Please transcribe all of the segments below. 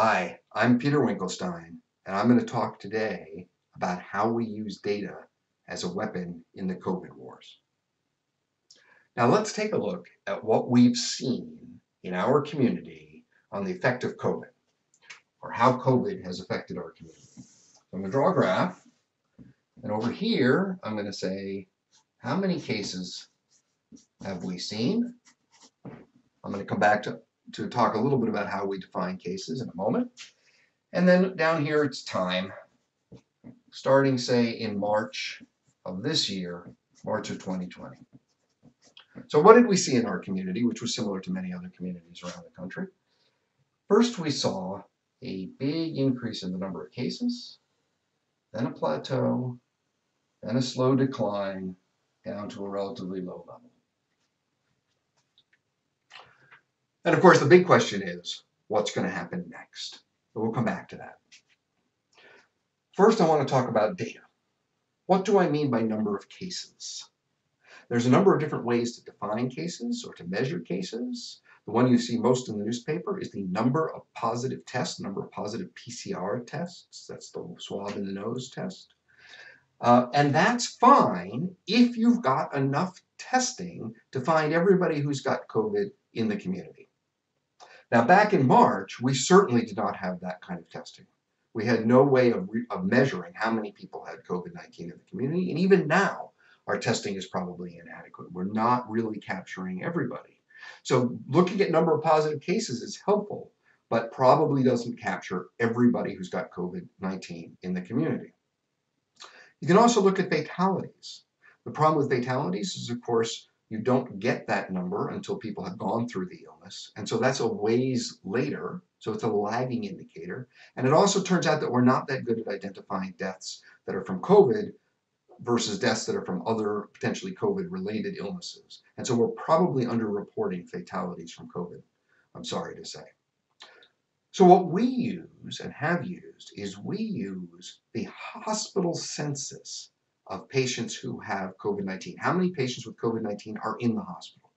Hi, I'm Peter Winkelstein, and I'm going to talk today about how we use data as a weapon in the COVID wars. Now let's take a look at what we've seen in our community on the effect of COVID, or how COVID has affected our community. So I'm going to draw a graph, and over here I'm going to say, how many cases have we seen? I'm going to come back to to talk a little bit about how we define cases in a moment. And then down here it's time, starting say in March of this year, March of 2020. So what did we see in our community, which was similar to many other communities around the country? First we saw a big increase in the number of cases, then a plateau, then a slow decline down to a relatively low level. And of course, the big question is, what's going to happen next? But we'll come back to that. First, I want to talk about data. What do I mean by number of cases? There's a number of different ways to define cases or to measure cases. The one you see most in the newspaper is the number of positive tests, number of positive PCR tests. That's the swab in the nose test. Uh, and that's fine if you've got enough testing to find everybody who's got COVID in the community. Now, back in March, we certainly did not have that kind of testing. We had no way of, of measuring how many people had COVID-19 in the community, and even now, our testing is probably inadequate. We're not really capturing everybody. So looking at number of positive cases is helpful, but probably doesn't capture everybody who's got COVID-19 in the community. You can also look at fatalities. The problem with fatalities is, of course, you don't get that number until people have gone through the illness. And so that's a ways later. So it's a lagging indicator. And it also turns out that we're not that good at identifying deaths that are from COVID versus deaths that are from other potentially COVID related illnesses. And so we're probably underreporting fatalities from COVID, I'm sorry to say. So what we use and have used is we use the hospital census of patients who have COVID-19. How many patients with COVID-19 are in the hospital?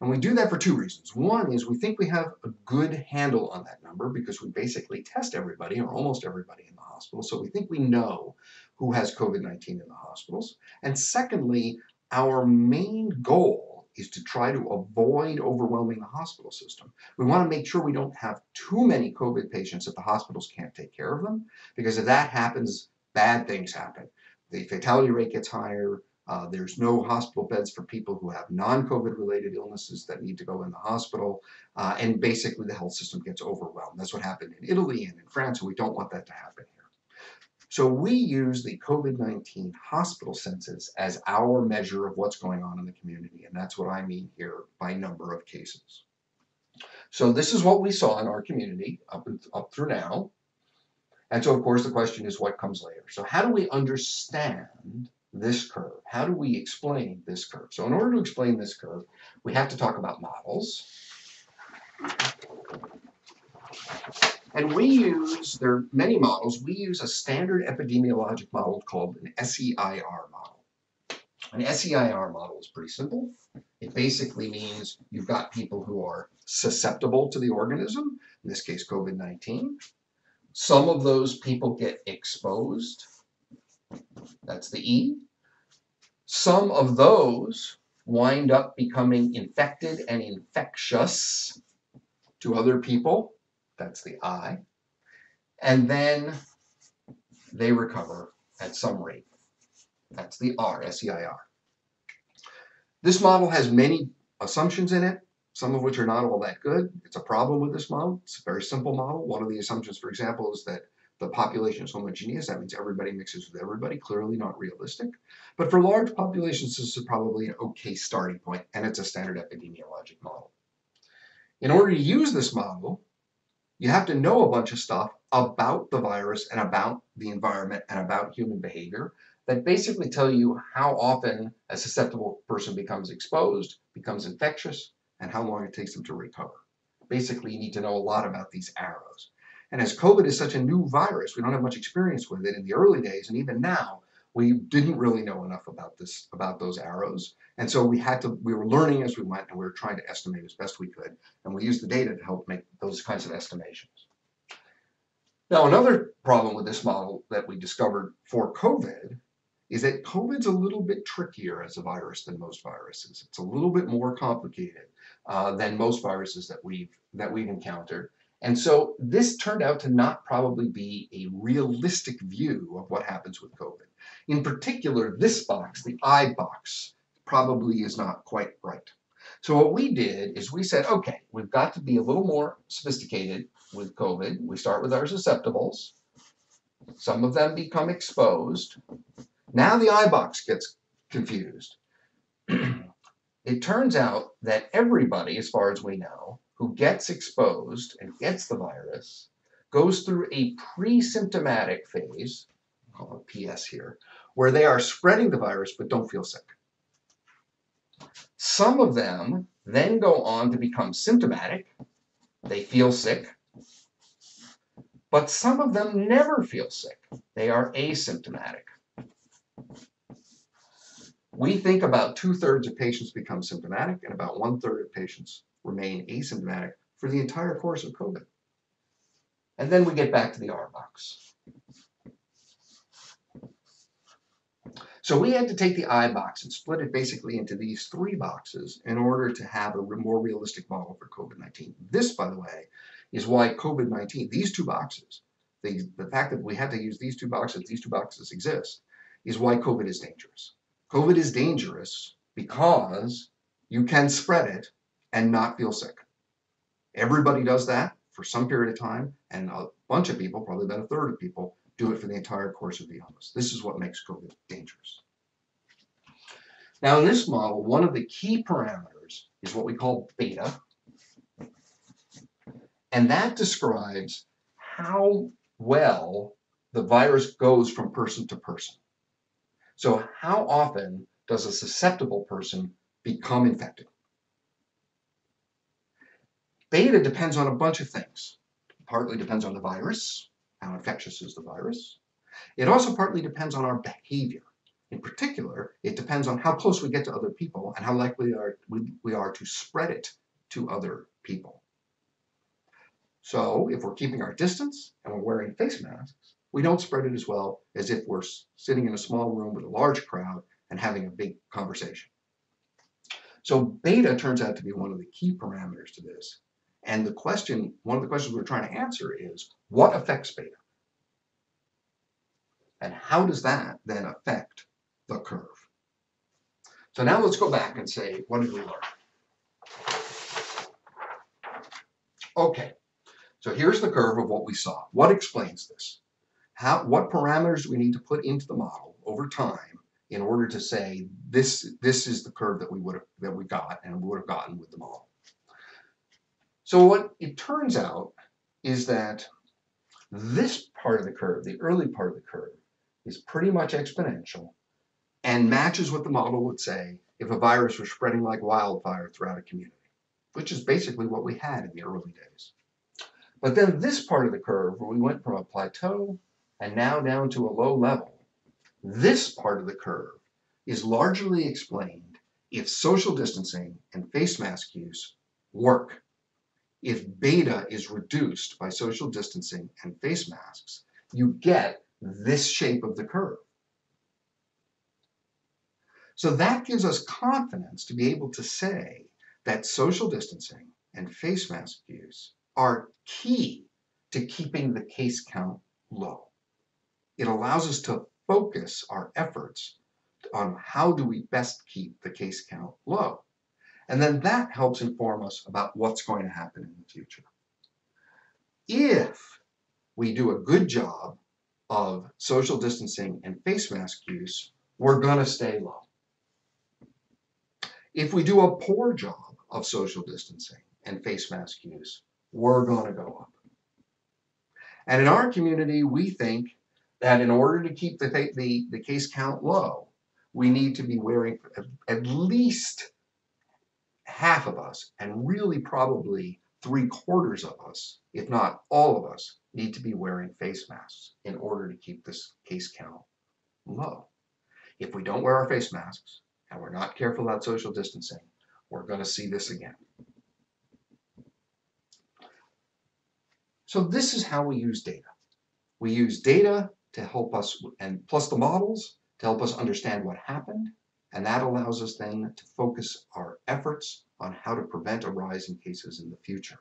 And we do that for two reasons. One is we think we have a good handle on that number because we basically test everybody or almost everybody in the hospital. So we think we know who has COVID-19 in the hospitals. And secondly, our main goal is to try to avoid overwhelming the hospital system. We want to make sure we don't have too many COVID patients that the hospitals can't take care of them because if that happens, bad things happen the fatality rate gets higher. Uh, there's no hospital beds for people who have non-COVID related illnesses that need to go in the hospital. Uh, and basically the health system gets overwhelmed. That's what happened in Italy and in France, and we don't want that to happen here. So we use the COVID-19 hospital census as our measure of what's going on in the community. And that's what I mean here by number of cases. So this is what we saw in our community up, up through now. And so, of course, the question is what comes later. So how do we understand this curve? How do we explain this curve? So in order to explain this curve, we have to talk about models. And we use, there are many models, we use a standard epidemiologic model called an SEIR model. An SEIR model is pretty simple. It basically means you've got people who are susceptible to the organism, in this case COVID-19, some of those people get exposed. That's the E. Some of those wind up becoming infected and infectious to other people. That's the I. And then they recover at some rate. That's the R, S-E-I-R. This model has many assumptions in it some of which are not all that good. It's a problem with this model. It's a very simple model. One of the assumptions, for example, is that the population is homogeneous. That means everybody mixes with everybody. Clearly not realistic. But for large populations, this is probably an okay starting point, and it's a standard epidemiologic model. In order to use this model, you have to know a bunch of stuff about the virus and about the environment and about human behavior that basically tell you how often a susceptible person becomes exposed, becomes infectious, and how long it takes them to recover. Basically, you need to know a lot about these arrows. And as COVID is such a new virus, we don't have much experience with it in the early days, and even now, we didn't really know enough about this, about those arrows. And so we had to, we were learning as we went, and we were trying to estimate as best we could. And we used the data to help make those kinds of estimations. Now, another problem with this model that we discovered for COVID is that COVID's a little bit trickier as a virus than most viruses. It's a little bit more complicated uh, than most viruses that we've that we've encountered. And so this turned out to not probably be a realistic view of what happens with COVID. In particular, this box, the I box, probably is not quite right. So what we did is we said, okay, we've got to be a little more sophisticated with COVID. We start with our susceptibles. Some of them become exposed. Now the I box gets confused. It turns out that everybody, as far as we know, who gets exposed and gets the virus goes through a pre-symptomatic phase, call it PS here, where they are spreading the virus but don't feel sick. Some of them then go on to become symptomatic. They feel sick. But some of them never feel sick. They are asymptomatic. We think about two-thirds of patients become symptomatic and about one-third of patients remain asymptomatic for the entire course of COVID. And then we get back to the R box. So we had to take the I box and split it basically into these three boxes in order to have a more realistic model for COVID-19. This, by the way, is why COVID-19, these two boxes, the, the fact that we had to use these two boxes, these two boxes exist, is why COVID is dangerous. COVID is dangerous because you can spread it and not feel sick. Everybody does that for some period of time, and a bunch of people, probably about a third of people, do it for the entire course of the illness. This is what makes COVID dangerous. Now, in this model, one of the key parameters is what we call beta, and that describes how well the virus goes from person to person. So how often does a susceptible person become infected? Beta depends on a bunch of things. Partly depends on the virus, how infectious is the virus. It also partly depends on our behavior. In particular, it depends on how close we get to other people and how likely we are, to spread it to other people. So if we're keeping our distance and we're wearing face masks, we don't spread it as well as if we're sitting in a small room with a large crowd and having a big conversation. So beta turns out to be one of the key parameters to this. And the question, one of the questions we're trying to answer is, what affects beta? And how does that then affect the curve? So now let's go back and say, what did we learn? Okay, so here's the curve of what we saw. What explains this? How, what parameters do we need to put into the model over time in order to say this, this is the curve that we would have that we got and would have gotten with the model? So what it turns out is that this part of the curve, the early part of the curve, is pretty much exponential and matches what the model would say if a virus was spreading like wildfire throughout a community, which is basically what we had in the early days. But then this part of the curve, where we went from a plateau and now down to a low level, this part of the curve is largely explained if social distancing and face mask use work if beta is reduced by social distancing and face masks, you get this shape of the curve. So that gives us confidence to be able to say that social distancing and face mask use are key to keeping the case count low. It allows us to focus our efforts on how do we best keep the case count low. And then that helps inform us about what's going to happen in the future. If we do a good job of social distancing and face mask use, we're going to stay low. If we do a poor job of social distancing and face mask use, we're going to go up. And in our community, we think that in order to keep the, the, the case count low, we need to be wearing at least half of us, and really probably three quarters of us, if not all of us, need to be wearing face masks in order to keep this case count low. If we don't wear our face masks and we're not careful about social distancing, we're going to see this again. So this is how we use data. We use data to help us, and plus the models, to help us understand what happened, and that allows us then to focus our efforts on how to prevent a rise in cases in the future.